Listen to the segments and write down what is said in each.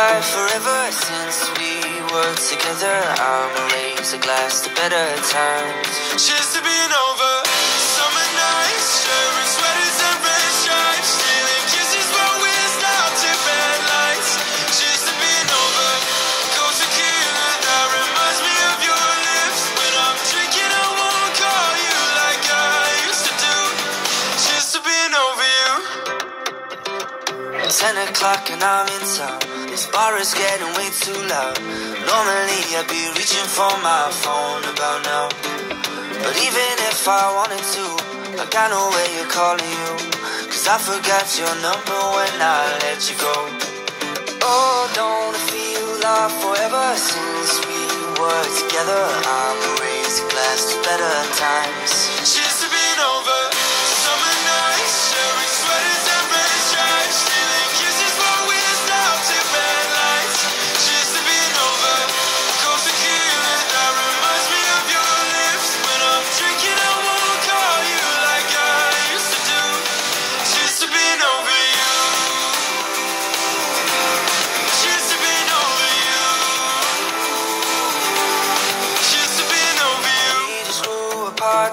Forever since we were together, I'ma raise a glass to better times. Cheers to being over. Summer nights, Ten o'clock and I'm in town. This bar is getting way too loud. Normally I'd be reaching for my phone about now. But even if I wanted to, I got no way of calling you. Cause I forgot your number when I let you go. Oh, don't feel like forever since we were together? I'ma raise a glass to better times.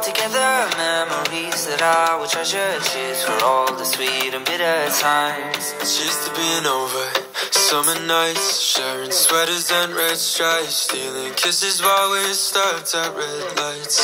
Together. Memories that I will treasure. Cheers for all the sweet and bitter times. Cheers to being over. Summer nights, sharing sweaters and red stripes, stealing kisses while we're stopped at red lights.